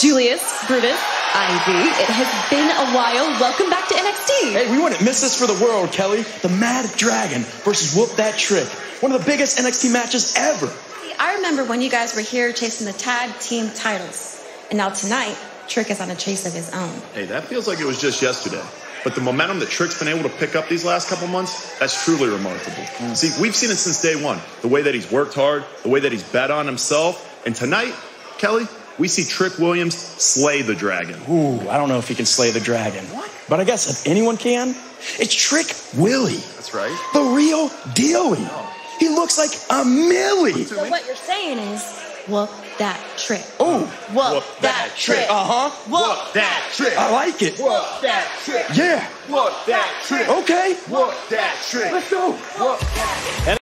Julius, Brutus, Ivy, it has been a while. Welcome back to NXT. Hey, we wouldn't miss this for the world, Kelly. The Mad Dragon versus Whoop That Trick. One of the biggest NXT matches ever. I remember when you guys were here chasing the tag team titles. And now tonight, Trick is on a chase of his own. Hey, that feels like it was just yesterday. But the momentum that Trick's been able to pick up these last couple months, that's truly remarkable. Mm. See, we've seen it since day one. The way that he's worked hard, the way that he's bet on himself. And tonight, Kelly, we see Trick Williams slay the dragon. Ooh, I don't know if he can slay the dragon. What? But I guess if anyone can, it's Trick Willie. That's right. The real dealie. Oh. He looks like a Millie. So what you're saying is, whoop that trick. Ooh, whoop, whoop that, that trick. Uh huh. Whoop that trick. I like it. Whoop that trick. Yeah. Whoop that trick. Okay. Whoop that trick. Let's go. Whoop.